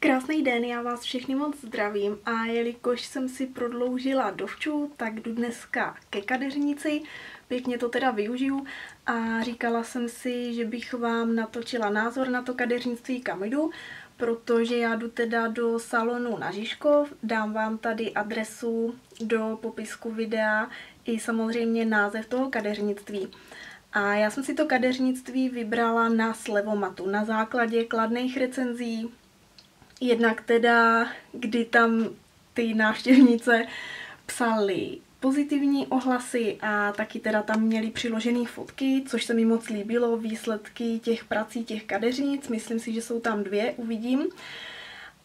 Krásný den, já vás všechny moc zdravím a jelikož jsem si prodloužila dovču, tak jdu dneska ke kadeřnici, pěkně to teda využiju a říkala jsem si, že bych vám natočila názor na to kadeřnictví, kam jdu, protože já jdu teda do salonu na Žižkov, dám vám tady adresu do popisku videa i samozřejmě název toho kadeřnictví. A já jsem si to kadeřnictví vybrala na slevomatu, na základě kladných recenzí, jednak teda, kdy tam ty návštěvnice psali pozitivní ohlasy a taky teda tam měli přiložené fotky, což se mi moc líbilo, výsledky těch prací těch kadeřnic, myslím si, že jsou tam dvě, uvidím.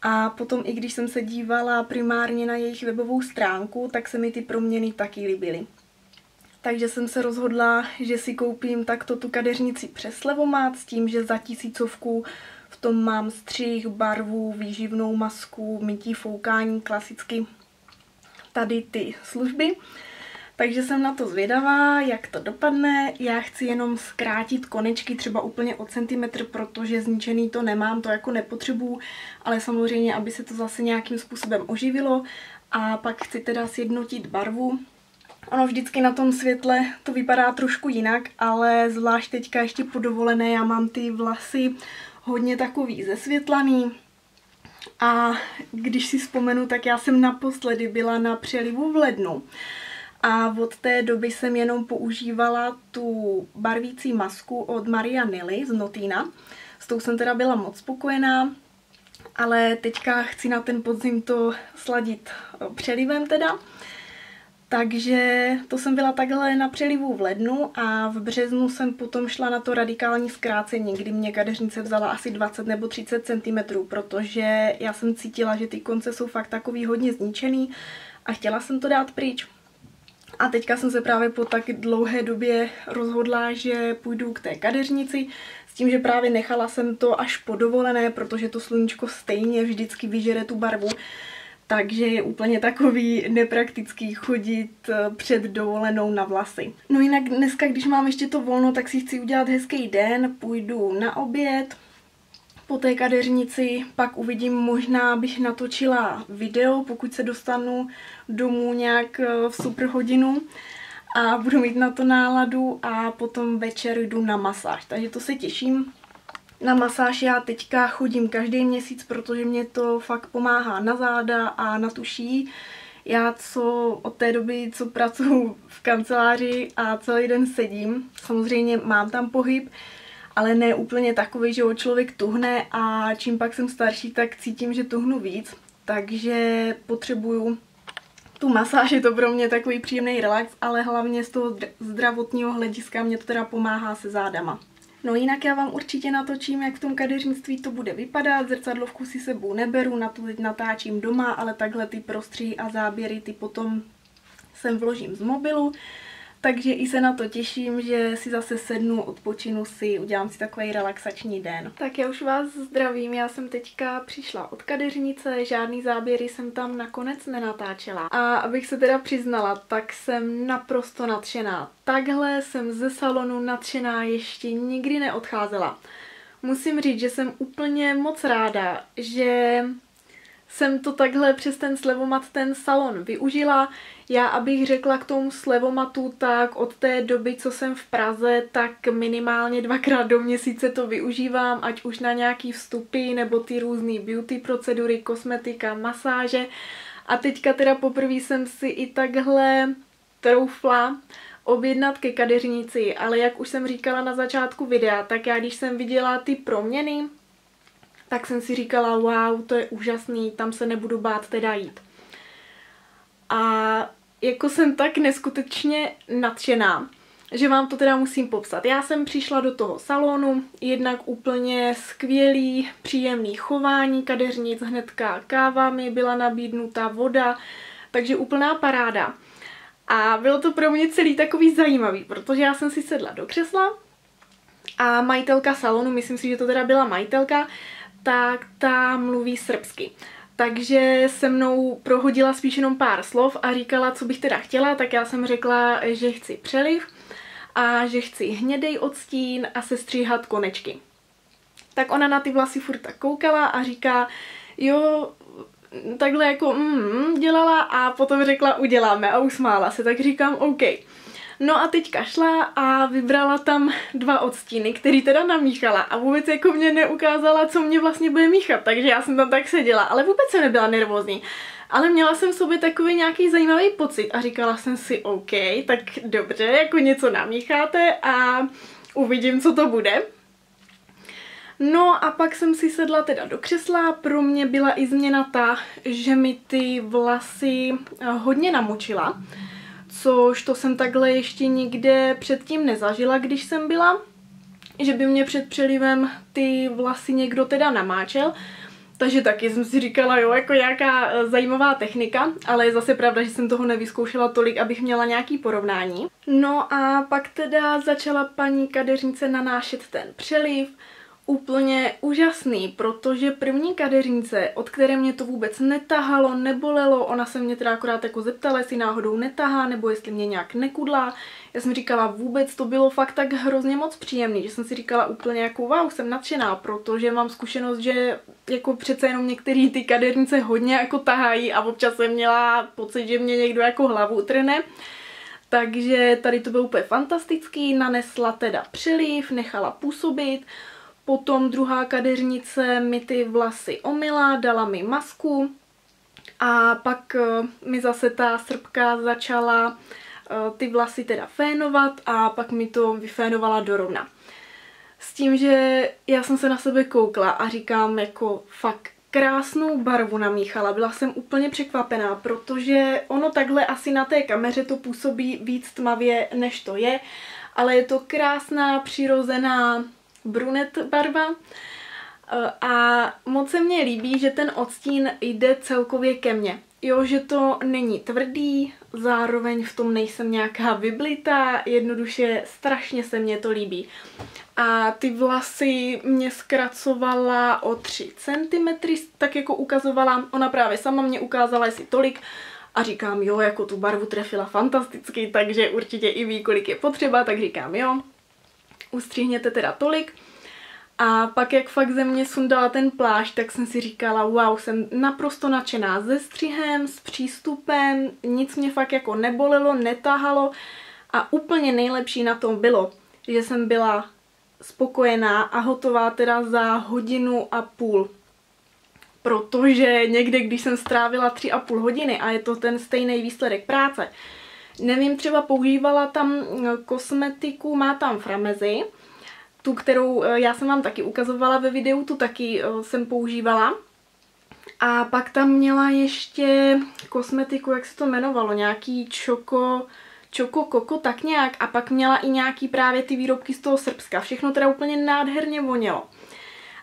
A potom i když jsem se dívala primárně na jejich webovou stránku, tak se mi ty proměny taky líbily. Takže jsem se rozhodla, že si koupím takto tu kadeřnici přes Slevomat s tím, že za tisícovku tom mám střih, barvu, výživnou masku, mytí, foukání, klasicky tady ty služby. Takže jsem na to zvědavá, jak to dopadne. Já chci jenom zkrátit konečky třeba úplně o centimetr, protože zničený to nemám, to jako nepotřebuju, ale samozřejmě, aby se to zase nějakým způsobem oživilo. A pak chci teda sjednotit barvu, Ono vždycky na tom světle to vypadá trošku jinak, ale zvlášť teďka ještě po dovolené já mám ty vlasy hodně takový zesvětlaný. A když si vzpomenu, tak já jsem naposledy byla na přelivu v lednu. A od té doby jsem jenom používala tu barvící masku od Maria Nilly z Notina. S tou jsem teda byla moc spokojená, ale teďka chci na ten podzim to sladit přelivem teda. Takže to jsem byla takhle na přelivu v lednu a v březnu jsem potom šla na to radikální zkrácení, kdy mě kadeřnice vzala asi 20 nebo 30 cm, protože já jsem cítila, že ty konce jsou fakt takový hodně zničený a chtěla jsem to dát pryč. A teďka jsem se právě po tak dlouhé době rozhodla, že půjdu k té kadeřnici, s tím, že právě nechala jsem to až po dovolené, protože to sluníčko stejně vždycky vyžere tu barvu takže je úplně takový nepraktický chodit eh, před dovolenou na vlasy. No jinak dneska, když mám ještě to volno, tak si chci udělat hezký den, půjdu na oběd, po té kadeřnici, pak uvidím, možná bych natočila video, pokud se dostanu domů nějak eh, v super hodinu a budu mít na to náladu a potom večer jdu na masáž, takže to se těším. Na masáž já teďka chodím každý měsíc, protože mě to fakt pomáhá na záda a na tuší. Já co od té doby, co pracuji v kanceláři a celý den sedím, samozřejmě mám tam pohyb, ale ne úplně takový, že o člověk tuhne a čím pak jsem starší, tak cítím, že tuhnu víc, takže potřebuju tu masáž, je to pro mě takový příjemný relax, ale hlavně z toho zdravotního hlediska mě to teda pomáhá se zádama. No jinak já vám určitě natočím, jak v tom kadeřnictví to bude vypadat. Zrcadlovku si sebou neberu, na to teď natáčím doma, ale takhle ty prostřihy a záběry ty potom sem vložím z mobilu. Takže i se na to těším, že si zase sednu, odpočinu si, udělám si takový relaxační den. Tak já už vás zdravím, já jsem teďka přišla od kadeřnice, žádný záběry jsem tam nakonec nenatáčela. A abych se teda přiznala, tak jsem naprosto nadšená. Takhle jsem ze salonu nadšená ještě nikdy neodcházela. Musím říct, že jsem úplně moc ráda, že jsem to takhle přes ten slevomat ten salon využila. Já, abych řekla k tomu slevomatu, tak od té doby, co jsem v Praze, tak minimálně dvakrát do měsíce to využívám, ať už na nějaký vstupy, nebo ty různé beauty procedury, kosmetika, masáže. A teďka teda poprvé jsem si i takhle troufla objednat ke kadeřnici, ale jak už jsem říkala na začátku videa, tak já když jsem viděla ty proměny, tak jsem si říkala, wow, to je úžasný, tam se nebudu bát teda jít. A jako jsem tak neskutečně nadšená, že vám to teda musím popsat. Já jsem přišla do toho salonu, jednak úplně skvělý, příjemný chování kadeřnic, hnedka káva mi byla nabídnuta, voda, takže úplná paráda. A bylo to pro mě celý takový zajímavý, protože já jsem si sedla do křesla a majitelka salonu, myslím si, že to teda byla majitelka, tak ta mluví srbsky. Takže se mnou prohodila spíš jenom pár slov a říkala, co bych teda chtěla, tak já jsem řekla, že chci přeliv a že chci hnědej odstín a sestříhat konečky. Tak ona na ty vlasy furt tak koukala a říká, jo, takhle jako mm, dělala a potom řekla uděláme a usmála se, tak říkám OK. No a teďka šla a vybrala tam dva odstíny, který teda namíchala a vůbec jako mě neukázala, co mě vlastně bude míchat, takže já jsem tam tak seděla, ale vůbec jsem nebyla nervózní. Ale měla jsem v sobě takový nějaký zajímavý pocit a říkala jsem si, OK, tak dobře, jako něco namícháte a uvidím, co to bude. No a pak jsem si sedla teda do křesla, pro mě byla i změna ta, že mi ty vlasy eh, hodně namočila, což to jsem takhle ještě nikde předtím nezažila, když jsem byla, že by mě před přelivem ty vlasy někdo teda namáčel, takže taky jsem si říkala, jo, jako nějaká eh, zajímavá technika, ale je zase pravda, že jsem toho nevyzkoušela tolik, abych měla nějaký porovnání. No a pak teda začala paní kadeřnice nanášet ten přeliv, úplně úžasný, protože první kadeřnice, od které mě to vůbec netahalo, nebolelo, ona se mě teda akorát jako zeptala, jestli náhodou netahá, nebo jestli mě nějak nekudlá. Já jsem říkala, vůbec to bylo fakt tak hrozně moc příjemný, že jsem si říkala úplně jako wow, jsem nadšená, protože mám zkušenost, že jako přece jenom některé ty kadeřnice hodně jako tahají a občas jsem měla pocit, že mě někdo jako hlavu utrne. Takže tady to bylo úplně fantastický, nanesla teda přeliv, nechala působit, Potom druhá kadeřnice mi ty vlasy omila, dala mi masku a pak eh, mi zase ta srbka začala eh, ty vlasy teda fénovat a pak mi to vyfénovala dorovna. S tím, že já jsem se na sebe koukla a říkám jako fakt krásnou barvu namíchala. Byla jsem úplně překvapená, protože ono takhle asi na té kameře to působí víc tmavě, než to je, ale je to krásná, přirozená brunet barva. E, a moc se mně líbí, že ten odstín jde celkově ke mně. Jo, že to není tvrdý, zároveň v tom nejsem nějaká vyblitá, jednoduše strašně se mně to líbí. A ty vlasy mě zkracovala o 3 cm, tak jako ukazovala, ona právě sama mě ukázala, jestli tolik, a říkám, jo, jako tu barvu trefila fantasticky, takže určitě i ví, kolik je potřeba, tak říkám, jo, ustřihněte teda tolik. A pak jak fakt ze mě sundala ten plášť, tak jsem si říkala, wow, jsem naprosto nadšená se střihem, s přístupem, nic mě fakt jako nebolelo, netahalo a úplně nejlepší na tom bylo, že jsem byla spokojená a hotová teda za hodinu a půl. Protože někde, když jsem strávila tři a půl hodiny a je to ten stejný výsledek práce, Nevím, třeba používala tam eh, kosmetiku, má tam framezi, tu, kterou eh, já jsem vám taky ukazovala ve videu, tu taky eh, jsem používala. A pak tam měla ještě kosmetiku, jak se to jmenovalo, nějaký čoko, čoko koko, tak nějak. A pak měla i nějaký právě ty výrobky z toho Srbska. Všechno teda úplně nádherně vonělo.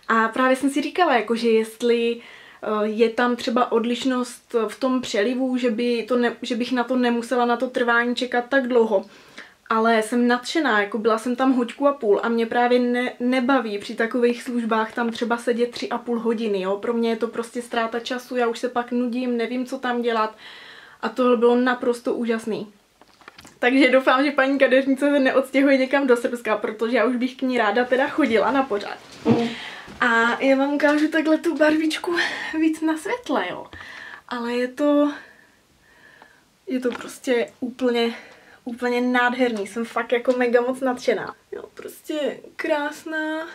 A právě jsem si říkala, jako, že jestli Eh, je tam třeba odlišnost v tom přelivu, že, by to ne, že bych na to nemusela na to trvání čekat tak dlouho. Ale jsem nadšená, jako byla jsem tam hoďku a půl a mě právě ne, nebaví při takových službách tam třeba sedět tři a půl hodiny, jo. Pro mě je to prostě ztráta času, já už se pak nudím, nevím, co tam dělat a tohle bylo naprosto úžasný. Takže doufám, že paní kadeřnice se neodstěhuje někam do Srbska, protože já už bych k ní ráda teda chodila na pořád. Mm. A já vám ukážu takhle tu barvičku víc na světle, jo. Ale je to, je to prostě úplně, úplně nádherný. Jsem fakt jako mega moc nadšená. Jo, prostě krásná,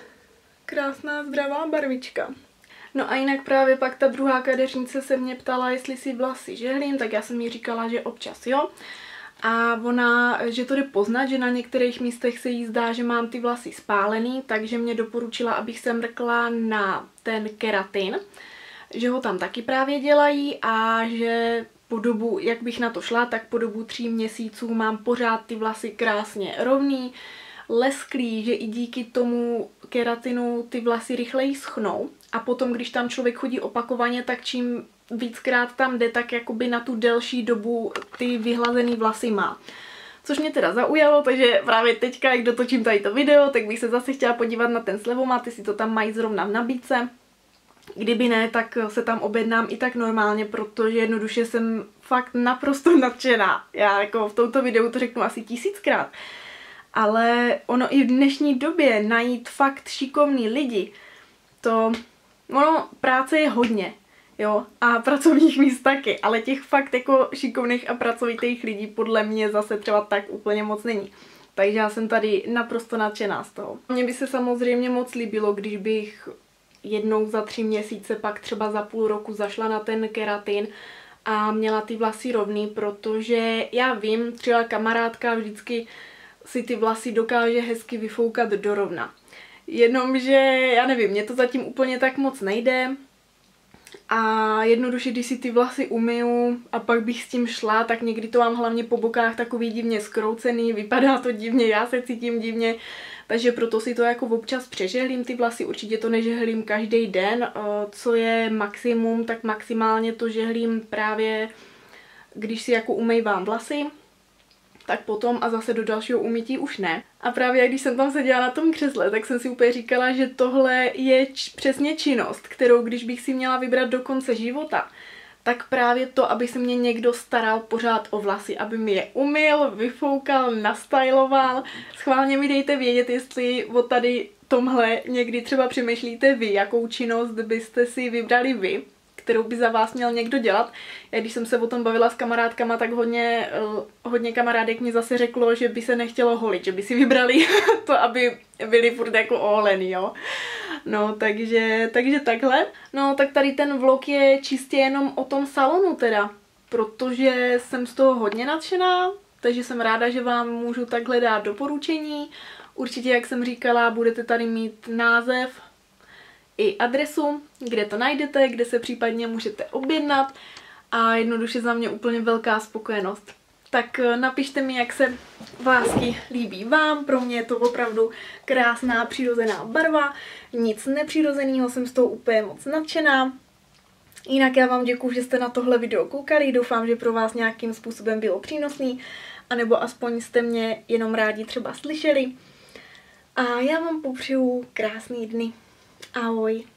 krásná zdravá barvička. No a jinak právě pak ta druhá kadeřnice se mě ptala, jestli si vlasy žehlím, tak já jsem jí říkala, že občas jo. A ona, že to jde poznat, že na některých místech se jí zdá, že mám ty vlasy spálený, takže mě doporučila, abych se mrkla na ten keratin, že ho tam taky právě dělají a že po dobu, jak bych na to šla, tak po dobu tří měsíců mám pořád ty vlasy krásně rovný, lesklý, že i díky tomu keratinu ty vlasy rychleji schnou. A potom, když tam člověk chodí opakovaně, tak čím víckrát tam jde, tak jakoby na tu delší dobu ty vyhlazený vlasy má. Což mě teda zaujalo, takže právě teďka, jak dotočím tady to video, tak bych se zase chtěla podívat na ten slevomat, jestli to tam mají zrovna v nabídce. Kdyby ne, tak se tam objednám i tak normálně, protože jednoduše jsem fakt naprosto nadšená. Já jako v tomto videu to řeknu asi tisíckrát. Ale ono i v dnešní době najít fakt šikovný lidi, to, ono práce je hodně jo, a pracovních míst taky, ale těch fakt jako šikovných a pracovitých lidí podle mě zase třeba tak úplně moc není. Takže já jsem tady naprosto nadšená z toho. Mně by se samozřejmě moc líbilo, když bych jednou za tři měsíce, pak třeba za půl roku zašla na ten keratin a měla ty vlasy rovný, protože já vím, třeba kamarádka vždycky si ty vlasy dokáže hezky vyfoukat dorovna. Jenomže, já nevím, mě to zatím úplně tak moc nejde, a jednoduše, když si ty vlasy umyju a pak bych s tím šla, tak někdy to mám hlavně po bokách takový divně skroucený, vypadá to divně, já se cítím divně, takže proto si to jako občas přežehlím ty vlasy, určitě to nežehlím každý den, eh, co je maximum, tak maximálně to žehlím právě, když si jako umývám vlasy, tak potom a zase do dalšího umytí už ne. A právě když jsem tam seděla na tom křesle, tak jsem si úplně říkala, že tohle je přesně činnost, kterou když bych si měla vybrat do konce života, tak právě to, aby se mě někdo staral pořád o vlasy, aby mi je umyl, vyfoukal, nastyloval. Schválně mi dejte vědět, jestli o tady tomhle někdy třeba přemýšlíte vy, jakou činnost byste si vybrali vy kterou by za vás měl někdo dělat. Já když jsem se o tom bavila s kamarádkama, tak hodně, eh, hodně kamarádek mi zase řeklo, že by se nechtělo holit, že by si vybrali to, aby byli furt jako oholený, jo. No, takže, takže takhle. No, tak tady ten vlog je čistě jenom o tom salonu teda, protože jsem z toho hodně nadšená, takže jsem ráda, že vám můžu takhle dát doporučení. Určitě, jak jsem říkala, budete tady mít název, i adresu, kde to najdete, kde se případně můžete objednat a jednoduše za mě úplně velká spokojenost. Tak eh, napište mi, jak se vlásky líbí vám, pro mě je to opravdu krásná přirozená barva, nic nepřirozeného, jsem z toho úplně moc nadšená. Jinak já vám děkuji, že jste na tohle video koukali, doufám, že pro vás nějakým způsobem bylo přínosný, anebo aspoň jste mě jenom rádi třeba slyšeli. A já vám popřeju krásný dny. Ah, Aoi.